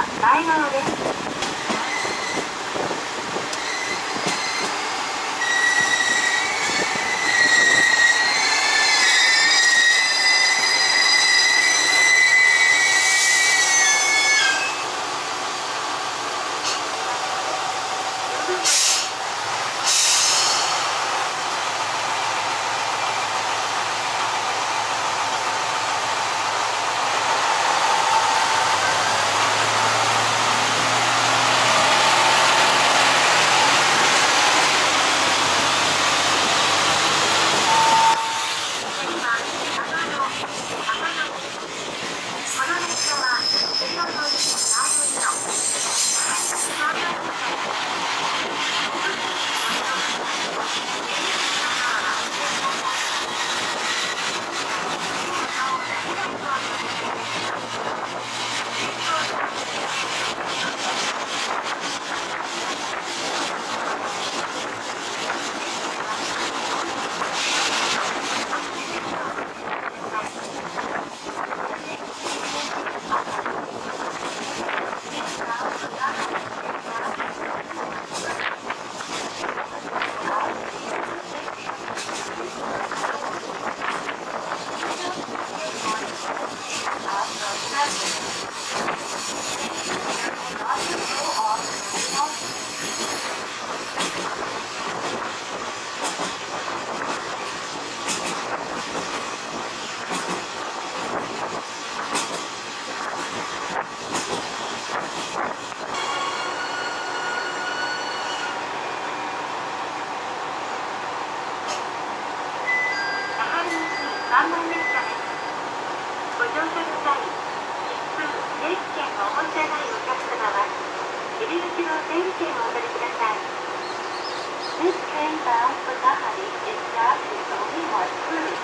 は前側です。Going bound for Nahari is not its only one cruise.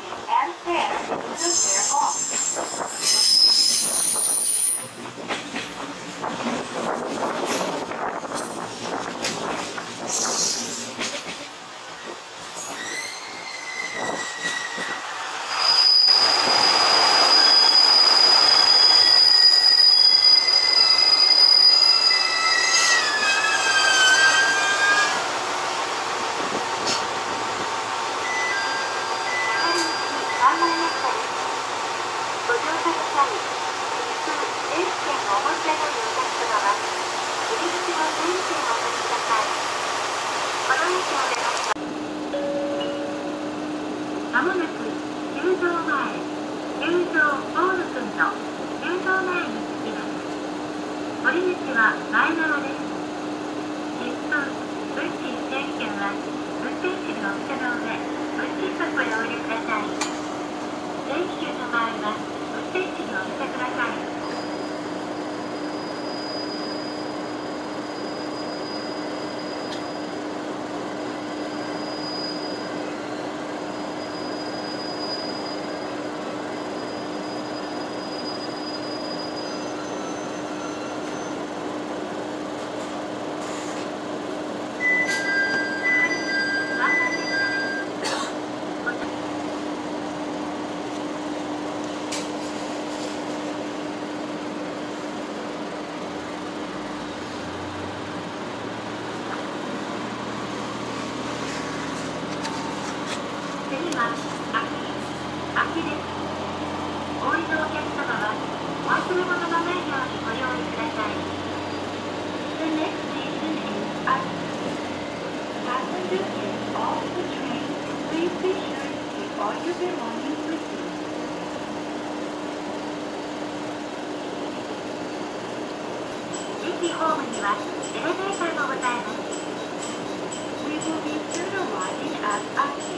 and 10 to まもなく球場前、球場ボール君の球場前に着きます。堀口は前側です。切符、運賃整理券は運転士のお店の上、運賃箱へお入れください。電気券の場合は運転士にお見せください。は秋です。お降りのお客様はお忘れ物のないようにご用意ください。The next station is up. Passenger is off the train. Please be sure to keep all your belongings with you 駅ホームにはエレベーターがございます We will be soon arriving at Aki